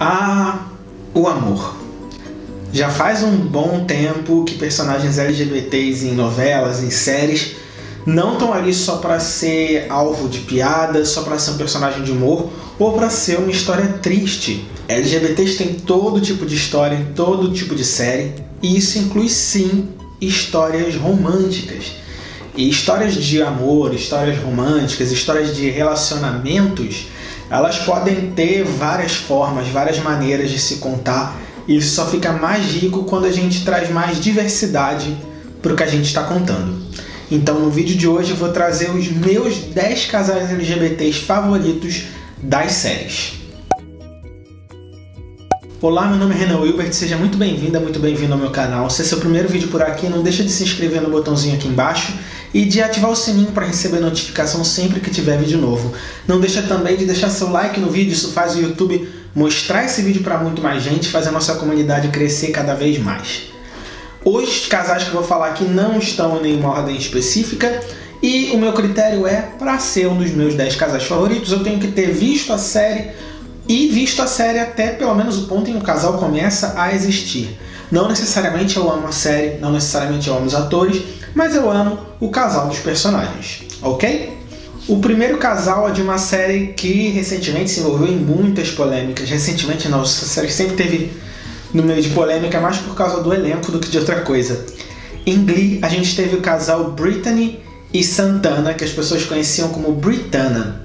Ah, o amor. Já faz um bom tempo que personagens LGBTs em novelas, em séries, não estão ali só para ser alvo de piada, só para ser um personagem de humor ou para ser uma história triste. LGBTs têm todo tipo de história em todo tipo de série, e isso inclui sim histórias românticas. E histórias de amor, histórias românticas, histórias de relacionamentos elas podem ter várias formas, várias maneiras de se contar. E isso só fica mais rico quando a gente traz mais diversidade para o que a gente está contando. Então, no vídeo de hoje, eu vou trazer os meus 10 casais LGBTs favoritos das séries. Olá, meu nome é Renan Wilbert, seja muito bem-vinda, muito bem-vindo ao meu canal. Se é seu primeiro vídeo por aqui, não deixa de se inscrever no botãozinho aqui embaixo e de ativar o sininho para receber notificação sempre que tiver vídeo novo. Não deixa também de deixar seu like no vídeo, isso faz o YouTube mostrar esse vídeo para muito mais gente, fazer a nossa comunidade crescer cada vez mais. Os casais que eu vou falar aqui não estão em nenhuma ordem específica, e o meu critério é para ser um dos meus 10 casais favoritos, eu tenho que ter visto a série e visto a série até pelo menos o ponto em que o casal começa a existir. Não necessariamente eu amo a série, não necessariamente eu amo os atores, mas eu amo o casal dos personagens, ok? O primeiro casal é de uma série que recentemente se envolveu em muitas polêmicas. Recentemente não, essa série sempre teve no meio de polêmica mais por causa do elenco do que de outra coisa. Em Glee, a gente teve o casal Brittany e Santana, que as pessoas conheciam como Britanna.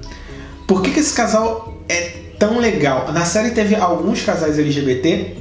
Por que, que esse casal é tão legal. Na série teve alguns casais LGBT,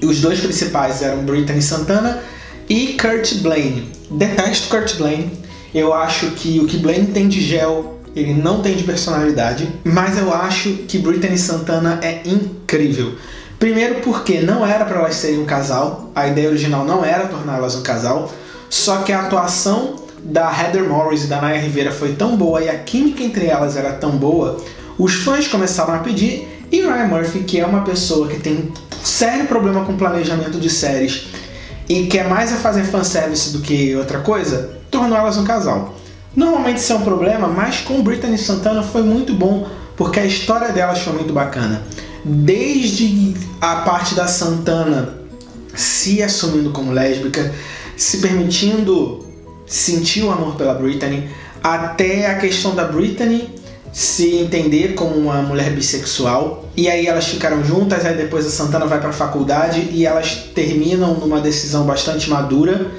e os dois principais eram Brittany Santana e Kurt Blaine. Detesto Kurt Blaine. Eu acho que o que Blaine tem de gel, ele não tem de personalidade, mas eu acho que Brittany Santana é incrível. Primeiro porque não era para elas serem um casal, a ideia original não era torná-las um casal, só que a atuação da Heather Morris e da Naya Rivera foi tão boa e a química entre elas era tão boa os fãs começaram a pedir e Ryan Murphy, que é uma pessoa que tem sério problema com planejamento de séries e quer mais a fazer fanservice do que outra coisa, tornou elas um casal. Normalmente isso é um problema, mas com Britney Santana foi muito bom porque a história delas foi muito bacana. Desde a parte da Santana se assumindo como lésbica, se permitindo sentir o amor pela Britney, até a questão da Britney se entender como uma mulher bissexual. E aí elas ficaram juntas, aí depois a Santana vai para a faculdade e elas terminam numa decisão bastante madura.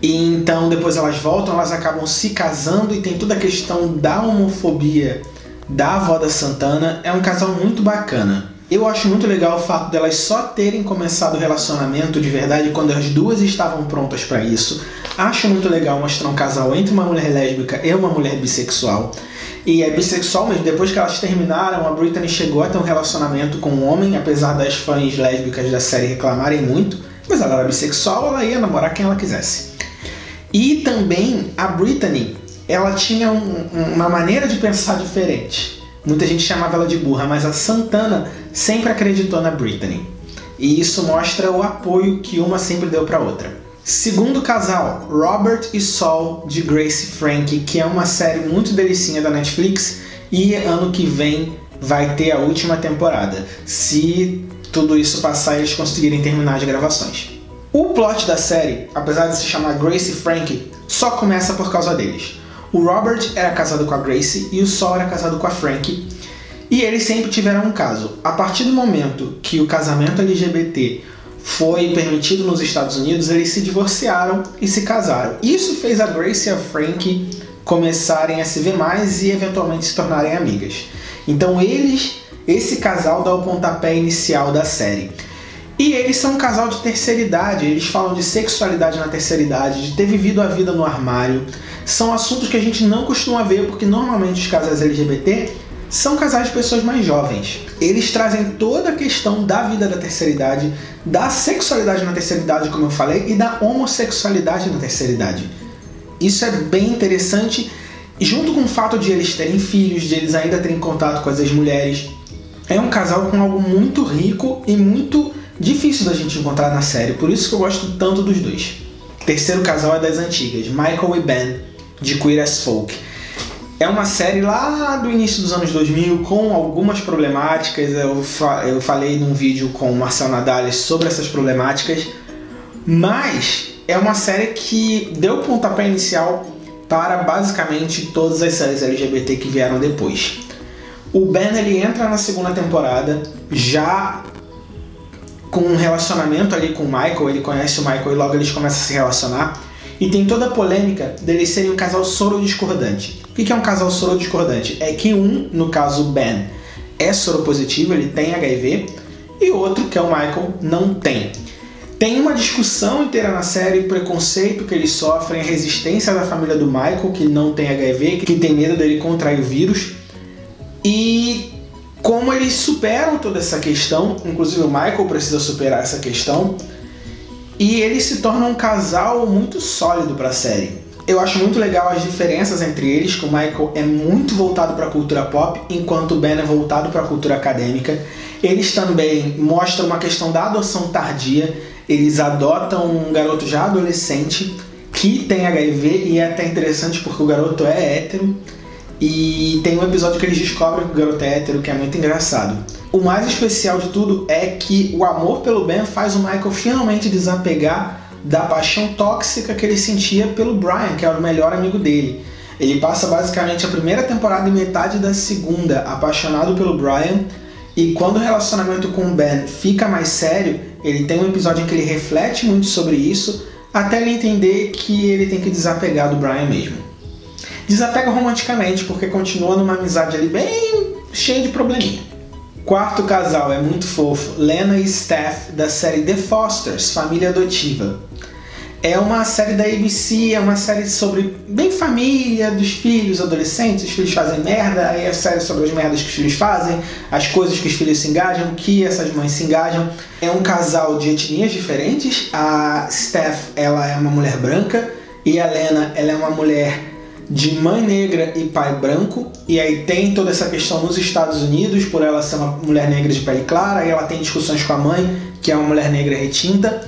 E então depois elas voltam, elas acabam se casando e tem toda a questão da homofobia da avó da Santana. É um casal muito bacana. Eu acho muito legal o fato delas só terem começado o relacionamento de verdade quando as duas estavam prontas para isso. Acho muito legal mostrar um casal entre uma mulher lésbica e uma mulher bissexual. E é bissexual mesmo. Depois que elas terminaram, a Britney chegou a ter um relacionamento com um homem, apesar das fãs lésbicas da série reclamarem muito. Mas ela era bissexual, ela ia namorar quem ela quisesse. E também a Britney, ela tinha um, uma maneira de pensar diferente. Muita gente chamava ela de burra, mas a Santana sempre acreditou na Britney. E isso mostra o apoio que uma sempre deu para outra. Segundo casal, Robert e Saul de Grace Frank, que é uma série muito delicinha da Netflix e ano que vem vai ter a última temporada, se tudo isso passar e eles conseguirem terminar as gravações. O plot da série, apesar de se chamar Grace Frank, só começa por causa deles. O Robert era casado com a Grace e o Saul era casado com a Frank, e eles sempre tiveram um caso. A partir do momento que o casamento LGBT foi permitido nos Estados Unidos, eles se divorciaram e se casaram. Isso fez a Grace e a Frank começarem a se ver mais e eventualmente se tornarem amigas. Então eles, esse casal dá o pontapé inicial da série. E eles são um casal de terceira idade, eles falam de sexualidade na terceira idade, de ter vivido a vida no armário. São assuntos que a gente não costuma ver porque normalmente os casais LGBT são casais de pessoas mais jovens. Eles trazem toda a questão da vida da terceira idade, da sexualidade na terceira idade, como eu falei, e da homossexualidade na terceira idade. Isso é bem interessante, junto com o fato de eles terem filhos, de eles ainda terem contato com as ex-mulheres. É um casal com algo muito rico e muito difícil da gente encontrar na série, por isso que eu gosto tanto dos dois. O terceiro casal é das antigas, Michael e Ben, de Queer as Folk É uma série lá do início dos anos 2000 com algumas problemáticas. Eu, fa eu falei num vídeo com o Marcel Nadales sobre essas problemáticas, mas é uma série que deu pontapé inicial para basicamente todas as séries LGBT que vieram depois. O Ben ele entra na segunda temporada já com um relacionamento ali com o Michael, ele conhece o Michael e logo eles começam a se relacionar. E tem toda a polêmica deles serem um casal soro-discordante. O que é um casal soro-discordante? É que um, no caso Ben, é soropositivo, ele tem HIV, e outro, que é o Michael, não tem. Tem uma discussão inteira na série, o preconceito que eles sofrem, a resistência da família do Michael, que não tem HIV, que tem medo dele contrair o vírus. E como eles superam toda essa questão, inclusive o Michael precisa superar essa questão, e eles se tornam um casal muito sólido para a série. Eu acho muito legal as diferenças entre eles, que o Michael é muito voltado para a cultura pop, enquanto o Ben é voltado para a cultura acadêmica. Eles também mostram uma questão da adoção tardia. Eles adotam um garoto já adolescente que tem HIV e é até interessante porque o garoto é hétero. E tem um episódio que eles descobrem que o garoto é hétero, que é muito engraçado. O mais especial de tudo é que o amor pelo Ben faz o Michael finalmente desapegar da paixão tóxica que ele sentia pelo Brian, que era o melhor amigo dele. Ele passa basicamente a primeira temporada e metade da segunda apaixonado pelo Brian, e quando o relacionamento com o Ben fica mais sério, ele tem um episódio em que ele reflete muito sobre isso, até ele entender que ele tem que desapegar do Brian mesmo desapega romanticamente, porque continua numa amizade ali bem cheia de probleminha. Quarto casal é muito fofo, Lena e Steph, da série The Fosters, Família Adotiva. É uma série da ABC, é uma série sobre bem família, dos filhos, adolescentes, os filhos fazem merda, aí é série sobre as merdas que os filhos fazem, as coisas que os filhos se engajam, que essas mães se engajam. É um casal de etnias diferentes. A Steph, ela é uma mulher branca e a Lena, ela é uma mulher de mãe negra e pai branco, e aí tem toda essa questão nos Estados Unidos, por ela ser uma mulher negra de pele clara, aí ela tem discussões com a mãe, que é uma mulher negra retinta.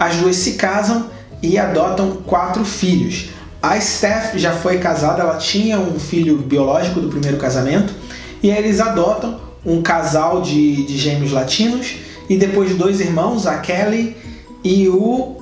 As duas se casam e adotam quatro filhos. A Steph já foi casada, ela tinha um filho biológico do primeiro casamento, e aí eles adotam um casal de, de gêmeos latinos, e depois dois irmãos, a Kelly e o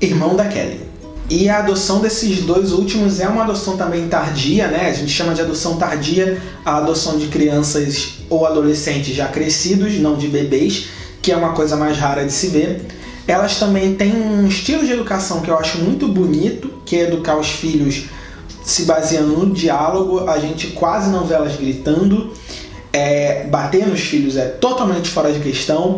irmão da Kelly. E a adoção desses dois últimos é uma adoção também tardia, né? A gente chama de adoção tardia a adoção de crianças ou adolescentes já crescidos, não de bebês, que é uma coisa mais rara de se ver. Elas também têm um estilo de educação que eu acho muito bonito, que é educar os filhos se baseando no diálogo. A gente quase não vê elas gritando. É, bater nos filhos é totalmente fora de questão.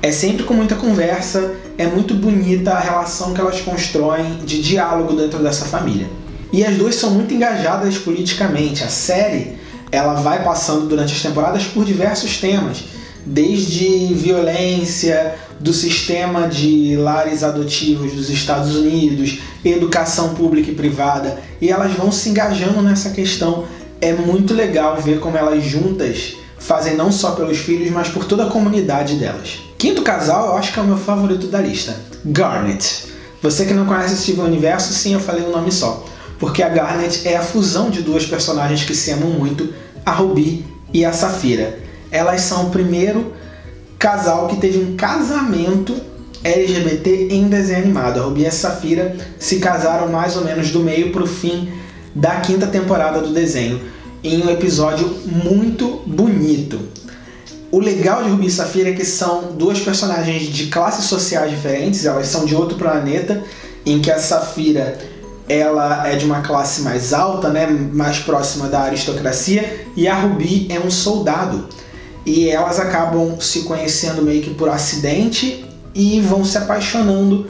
É sempre com muita conversa, é muito bonita a relação que elas constroem de diálogo dentro dessa família. E as duas são muito engajadas politicamente. A série ela vai passando durante as temporadas por diversos temas, desde violência, do sistema de lares adotivos dos Estados Unidos, educação pública e privada, e elas vão se engajando nessa questão. É muito legal ver como elas juntas fazem não só pelos filhos, mas por toda a comunidade delas. Quinto casal, eu acho que é o meu favorito da lista: Garnet. Você que não conhece Steven Universo, sim, eu falei um nome só. Porque a Garnet é a fusão de duas personagens que se amam muito, a Ruby e a Safira. Elas são o primeiro casal que teve um casamento LGBT em desenho animado. A Ruby e a Safira se casaram mais ou menos do meio para o fim da quinta temporada do desenho, em um episódio muito bonito. O legal de Ruby e Safira é que são duas personagens de classes sociais diferentes, elas são de outro planeta, em que a Safira ela é de uma classe mais alta, né, mais próxima da aristocracia, e a Ruby é um soldado. E elas acabam se conhecendo meio que por acidente e vão se apaixonando.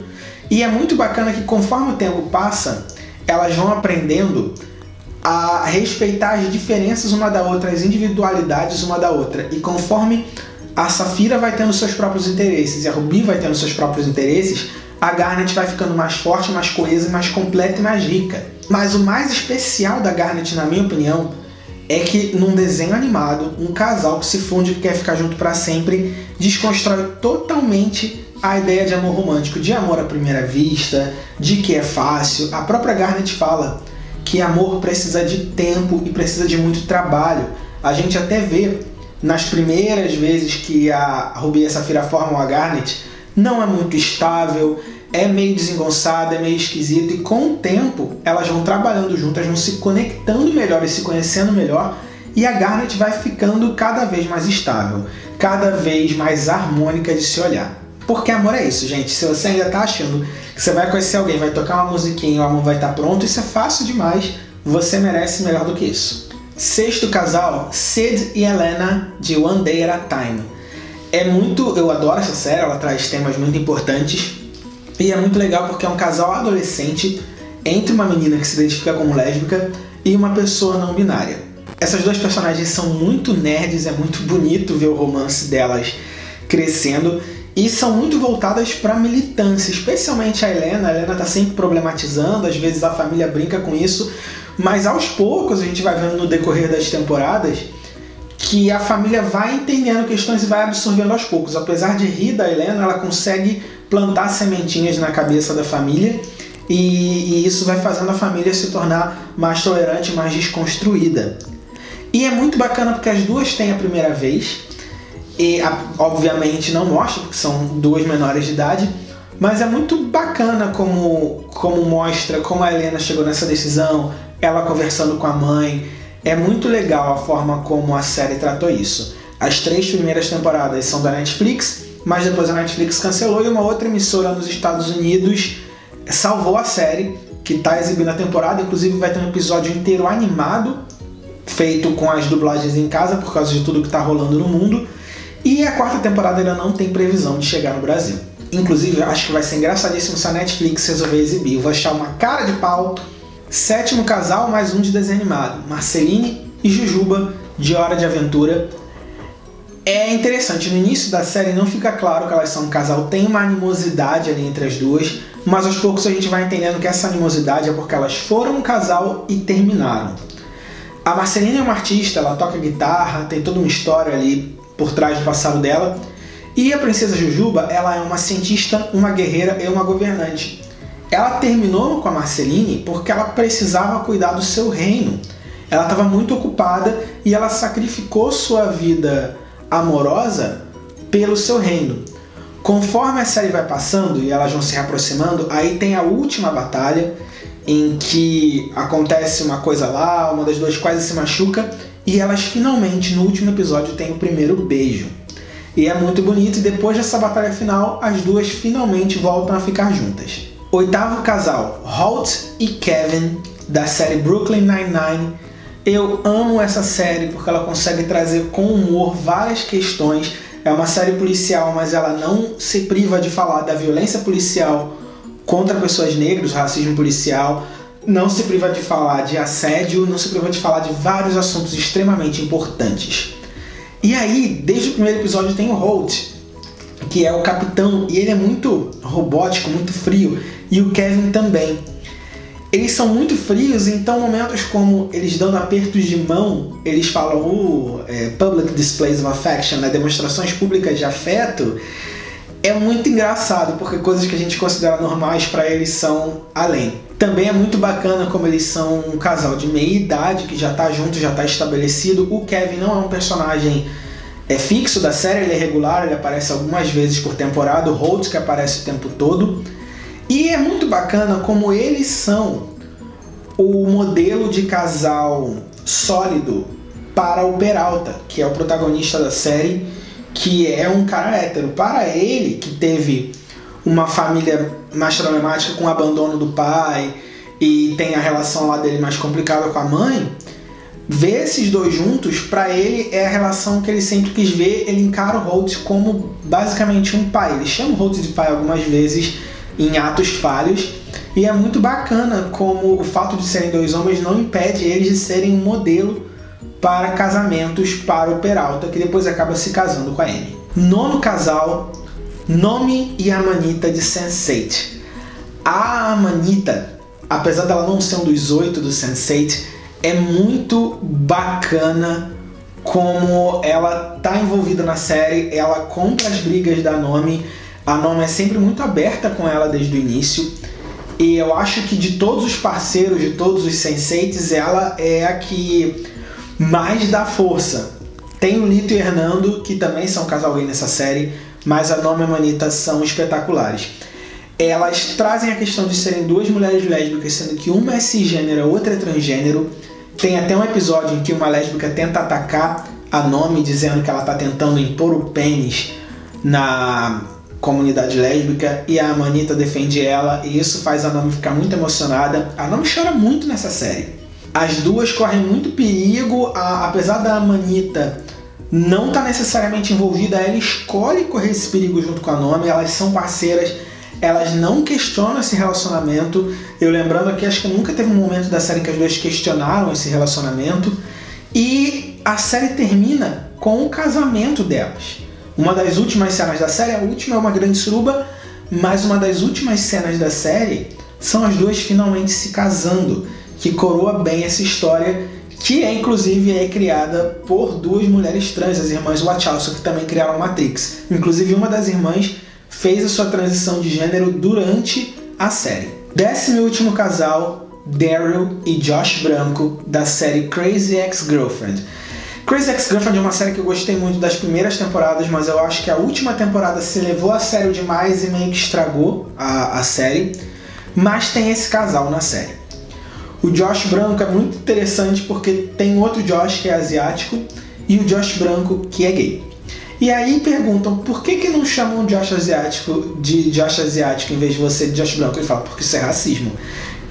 E é muito bacana que conforme o tempo passa, elas vão aprendendo a respeitar as diferenças uma da outra, as individualidades uma da outra. E conforme a Safira vai tendo seus próprios interesses e a Ruby vai tendo seus próprios interesses, a Garnet vai ficando mais forte, mais coesa, mais completa e mais rica. Mas o mais especial da Garnet, na minha opinião, é que num desenho animado, um casal que se funde e quer ficar junto para sempre desconstrói totalmente a ideia de amor romântico, de amor à primeira vista, de que é fácil. A própria Garnet fala que amor precisa de tempo e precisa de muito trabalho. A gente até vê nas primeiras vezes que a Ruby e a Safira formam a Garnet, não é muito estável, é meio desengonçada, é meio esquisita, e com o tempo elas vão trabalhando juntas, vão se conectando melhor e se conhecendo melhor, e a Garnet vai ficando cada vez mais estável, cada vez mais harmônica de se olhar. Porque amor é isso, gente. Se você ainda tá achando você vai conhecer alguém, vai tocar uma musiquinha e o amor vai estar tá pronto, isso é fácil demais. Você merece melhor do que isso. Sexto casal, Sid e Helena, de One Day at a Time. É muito. Eu adoro essa série, ela traz temas muito importantes. E é muito legal porque é um casal adolescente entre uma menina que se identifica como lésbica e uma pessoa não binária. Essas duas personagens são muito nerds, é muito bonito ver o romance delas crescendo e são muito voltadas para militância, especialmente a Helena. A Helena está sempre problematizando, às vezes a família brinca com isso, mas aos poucos a gente vai vendo no decorrer das temporadas que a família vai entendendo questões e vai absorvendo aos poucos. Apesar de rir da Helena, ela consegue plantar sementinhas na cabeça da família e, e isso vai fazendo a família se tornar mais tolerante, mais desconstruída. E é muito bacana porque as duas têm a primeira vez e obviamente não mostra porque são duas menores de idade, mas é muito bacana como, como mostra como a Helena chegou nessa decisão, ela conversando com a mãe. É muito legal a forma como a série tratou isso. As três primeiras temporadas são da Netflix, mas depois a Netflix cancelou e uma outra emissora nos Estados Unidos salvou a série, que está exibindo a temporada. Inclusive vai ter um episódio inteiro animado, feito com as dublagens em casa, por causa de tudo que está rolando no mundo. E a quarta temporada ainda não tem previsão de chegar no Brasil. Inclusive, acho que vai ser engraçadíssimo se a Netflix resolver exibir. Eu vou achar uma cara de pau Sétimo casal, mais um de desenho animado. Marceline e Jujuba, de Hora de Aventura. É interessante, no início da série não fica claro que elas são um casal, tem uma animosidade ali entre as duas, mas aos poucos a gente vai entendendo que essa animosidade é porque elas foram um casal e terminaram. A Marceline é uma artista, ela toca guitarra, tem toda uma história ali por trás do passado dela. E a princesa Jujuba, ela é uma cientista, uma guerreira e uma governante. Ela terminou com a Marceline porque ela precisava cuidar do seu reino. Ela estava muito ocupada e ela sacrificou sua vida amorosa pelo seu reino. Conforme a série vai passando e elas vão se aproximando, aí tem a última batalha em que acontece uma coisa lá, uma das duas quase se machuca e elas finalmente no último episódio têm o primeiro beijo. E é muito bonito e depois dessa batalha final, as duas finalmente voltam a ficar juntas. Oitavo casal, Holt e Kevin, da série Brooklyn Nine-Nine. Eu amo essa série porque ela consegue trazer com humor várias questões. É uma série policial, mas ela não se priva de falar da violência policial contra pessoas negras, racismo policial, não se priva de falar de assédio, não se priva de falar de vários assuntos extremamente importantes. E aí, desde o primeiro episódio tem o Holt, que é o capitão, e ele é muito robótico, muito frio e o Kevin também. Eles são muito frios, então momentos como eles dando apertos de mão, eles falam uh, é, public displays of affection, né, demonstrações públicas de afeto, é muito engraçado, porque coisas que a gente considera normais para eles são além. Também é muito bacana como eles são um casal de meia idade que já está junto, já está estabelecido. O Kevin não é um personagem é fixo da série, ele é regular, ele aparece algumas vezes por temporada, o Holt que aparece o tempo todo. E é muito bacana como eles são o modelo de casal sólido para o Peralta, que é o protagonista da série, que é um cara hétero. Para ele, que teve uma família mais problemática com o abandono do pai e tem a relação lá dele mais complicada com a mãe, ver esses dois juntos, para ele é a relação que ele sempre quis ver. Ele encara o Holt como basicamente um pai. Ele chama o Holt de pai algumas vezes em atos falhos. E é muito bacana como o fato de serem dois homens não impede eles de serem um modelo para casamentos para o Peralta, que depois acaba se casando com a Amy. Nono casal, Nomi e Amanita de Sense8. A Amanita, apesar dela não ser um dos oito do Sense8, é muito bacana como ela tá envolvida na série, ela compra as brigas da Nomi a Noma é sempre muito aberta com ela desde o início. E eu acho que de todos os parceiros, de todos os senseits, ela é a que mais dá força. Tem o Lito e o Hernando, que também são casal gay nessa série, mas a Nome e a Manita são espetaculares. Elas trazem a questão de serem duas mulheres lésbicas, sendo que uma é cisgênero, a outra é transgênero. Tem até um episódio em que uma lésbica tenta atacar a Nome, dizendo que ela está tentando impor o pênis na comunidade lésbica e a Manita defende ela e isso faz a Nome ficar muito emocionada. A Nome chora muito nessa série. As duas correm muito perigo, a, apesar da Manita não estar tá necessariamente envolvida, ela escolhe correr esse perigo junto com a Nome, elas são parceiras, elas não questionam esse relacionamento. Eu lembrando aqui, acho que nunca teve um momento da série que as duas questionaram esse relacionamento. E a série termina com o casamento delas. Uma das últimas cenas da série, a última é uma grande suruba, mas uma das últimas cenas da série são as duas finalmente se casando, que coroa bem essa história, que é inclusive é criada por duas mulheres trans, as irmãs Wachowski, que também criaram Matrix. Inclusive uma das irmãs fez a sua transição de gênero durante a série. Décimo e último casal, Daryl e Josh Branco, da série Crazy Ex-Girlfriend. Crazy Ex-Girlfriend é uma série que eu gostei muito das primeiras temporadas, mas eu acho que a última temporada se levou a sério demais e meio que estragou a, a série. Mas tem esse casal na série. O Josh Branco é muito interessante porque tem outro Josh que é asiático e o Josh Branco que é gay. E aí perguntam por que, que não chamam Josh asiático de Josh asiático em vez de você de Josh branco? Ele fala, porque isso é racismo.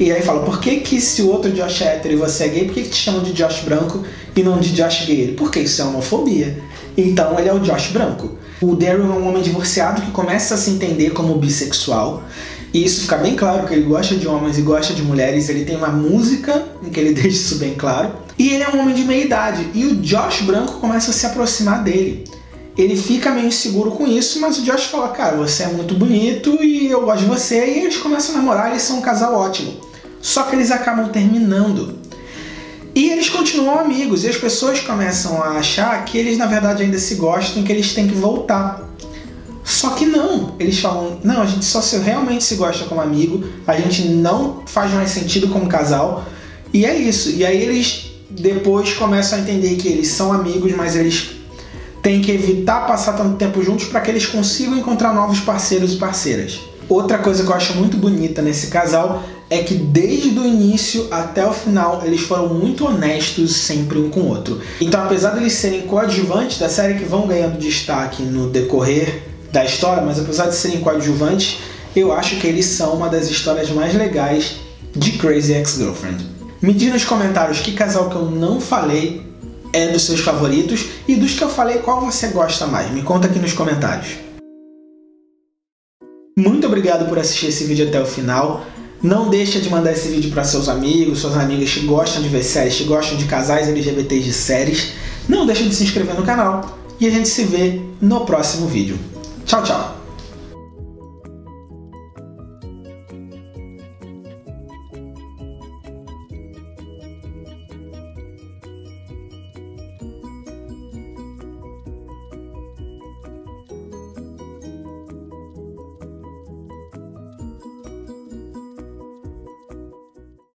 E aí fala, por que, que se o outro Josh é hétero e você é gay, por que, que te chamam de Josh branco e não de Josh gay? Porque isso é homofobia. Então ele é o Josh branco. O Daryl é um homem divorciado que começa a se entender como bissexual. E isso fica bem claro que ele gosta de homens e gosta de mulheres. Ele tem uma música em que ele deixa isso bem claro. E ele é um homem de meia idade. E o Josh branco começa a se aproximar dele ele fica meio inseguro com isso, mas o Josh fala, cara, você é muito bonito e eu gosto de você, e eles começam a namorar, eles são um casal ótimo. Só que eles acabam terminando. E eles continuam amigos, e as pessoas começam a achar que eles na verdade ainda se gostam e que eles têm que voltar. Só que não, eles falam, não, a gente só se realmente se gosta como amigo, a gente não faz mais sentido como casal, e é isso. E aí eles depois começam a entender que eles são amigos, mas eles tem que evitar passar tanto tempo juntos para que eles consigam encontrar novos parceiros e parceiras. Outra coisa que eu acho muito bonita nesse casal é que desde o início até o final eles foram muito honestos sempre um com o outro. Então, apesar de eles serem coadjuvantes da série que vão ganhando destaque no decorrer da história, mas apesar de serem coadjuvantes, eu acho que eles são uma das histórias mais legais de Crazy Ex-Girlfriend. Me diz nos comentários que casal que eu não falei é dos seus favoritos e dos que eu falei, qual você gosta mais? Me conta aqui nos comentários. Muito obrigado por assistir esse vídeo até o final. Não deixa de mandar esse vídeo para seus amigos, suas amigas que gostam de ver séries, que gostam de casais LGBTs de séries. Não deixa de se inscrever no canal e a gente se vê no próximo vídeo. Tchau, tchau!